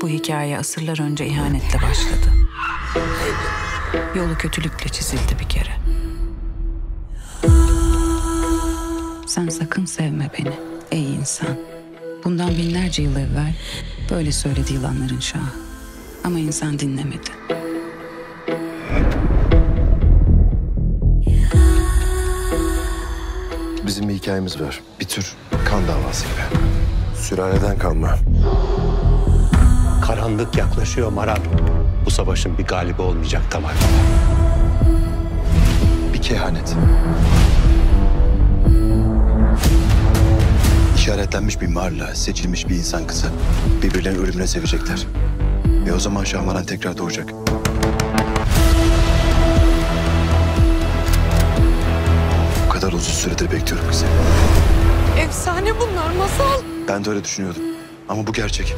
Bu hikaye asırlar önce ihanetle başladı. Yolu kötülükle çizildi bir kere. Sen sakın sevme beni ey insan. Bundan binlerce yıl evvel böyle söyledi yılanların şahı. Ama insan dinlemedi. Bizim bir hikayemiz var. Bir tür kan davası gibi. Sülaleden kalma. Karanlık yaklaşıyor Maral. Bu savaşın bir galibi olmayacak Tamar. Bir kehanet. İşaretlenmiş bir marla, seçilmiş bir insan kızı birbirlerini ölümüne sevecekler. Ve o zaman Şahmaran tekrar doğacak. O kadar uzun süredir bekliyorum kızı. Efsane bunlar masal. Ben de öyle düşünüyordum. Ama bu gerçek.